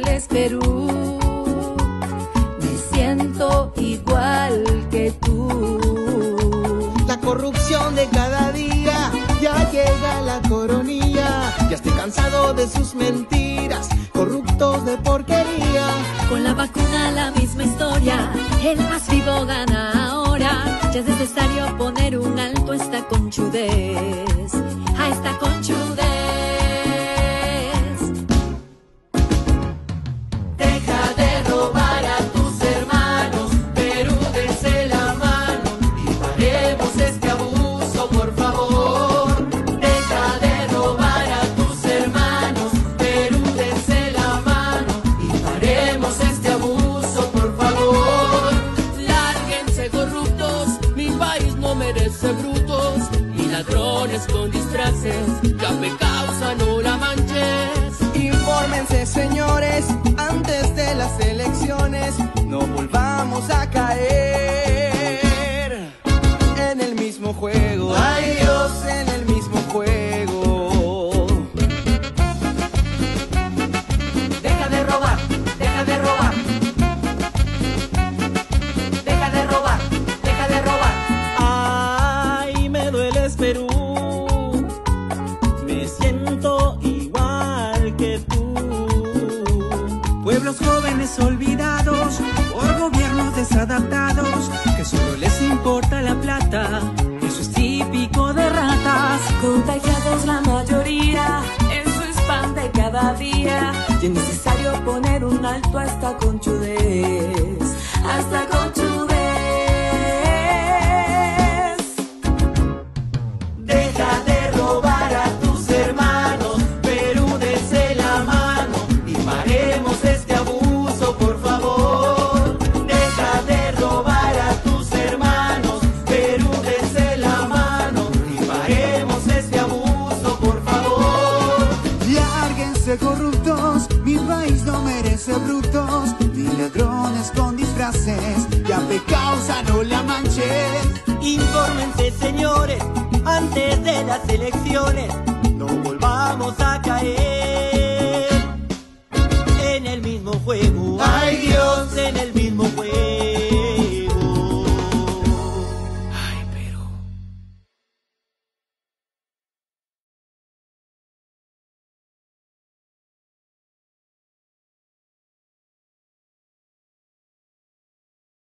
dueles, Perú. Me siento igual que tú. La corrupción de cada día, ya llega la coronilla. Ya estoy cansado de sus mentiras, corruptos de porquería. Con la vacuna la misma historia, el más vivo gana ahora. Ya es necesario poner un alto a esta conchudez, a esta conchudez. Merece brutos y ladrones con disfraces, ya me causan no la manches. Infórmense, señores, antes de las elecciones, no volvamos a caer en el mismo juego. Ay Dios, en el mismo juego. Siento igual que tú. Pueblos jóvenes olvidados por gobiernos desadaptados que solo les importa la plata. Eso es típico de ratas. Contagiados la mayoría, eso es pan de cada día. Y es necesario poner un alto a esta conchudez, a esta conchudez. Corruptos, mi país no merece brutos, ni ladrones con disfraces, ya causa no la manches. Infórmense, señores, antes de las elecciones, no volvamos a caer en el mismo juego. Ay,